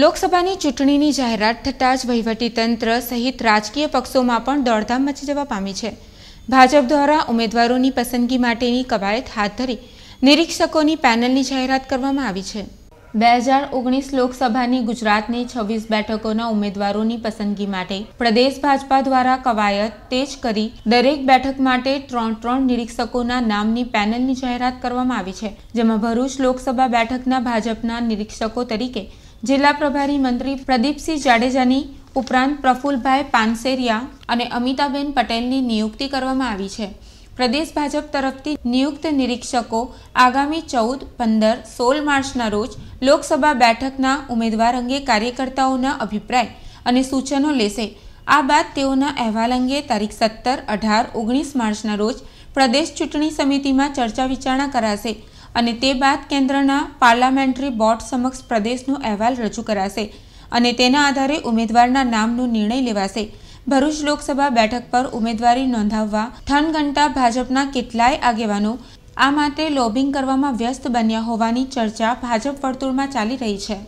લોકસભાની ચૂંટણીની જાહેરાત થતાં જ વહીવટીતંત્ર સહિત રાજકીય પક્ષોમાં પણ દોડધામ મચી જવા પામી છે. ભાજપ દ્વારા ઉમેદવારોની પસંદગી માટેની કવાયત હાથ ધરી નિરીક્ષકોની પેનલની જાહેરાત કરવામાં આવી છે. બે હજાર ઓગણીસ લોકસભાની ગુજરાતની છવ્વીસ બેઠકોના ઉમેદવારોની પસંદગી માટે પ્રદેશ ભાજપા દ્વારા કવાયત તેજ કરી દરેક બેઠક માટે ત્રણ ત્રણ નિરીક્ષકોના નામની પેનલની જાહેરાત કરવામાં આવી છે, જેમાં ભરૂચ લોકસભા બેઠકના ભાજપના નિરીક્ષકો તરીકે જિલ્લા પ્રભારી મંત્રી પ્રદીપસિંહ જાડેજાની ઉપરાંત પ્રફુલભાઈ પાનસેરિયા અને અમિતાબેન પટેલની નિયુક્તિ કરવામાં આવી છે. પ્રદેશ ભાજપ તરફથી નિયુક્ત નિરીક્ષકો આગામી ચૌદ, પંદર, સોળ માર્ચના રોજ લોકસભા બેઠકના ઉમેદવાર અંગે કાર્યકર્તાઓના અભિપ્રાય અને સૂચનો લેશે. આ બાદ તેઓના અહેવાલ અંગે તારીખ સત્તર, અઢાર, ઓગણીસ માર્ચના રોજ પ્રદેશ ચૂંટણી સમિતિમાં ચર્ચા વિચારણા કરાશે. અને તે બાદ કેન્દ્રના પાર્લામેન્ટરી બોર્ડ સમક્ષ પ્રદેશનો અહેવાલ રજૂ કરાશે અને તેના આધારે ઉમેદવારના નામનો નિર્ણય લેવાશે. ભરૂચ લોકસભા બેઠક પર ઉમેદવારી નોંધાવવા થનગંટા ભાજપના કેટલાય આગેવાનો આ માટે લોબિંગ કરવામાં વ્યસ્ત બન્યા હોવાની ચર્ચા ભાજપ વર્તુળમાં ચાલી રહી છે.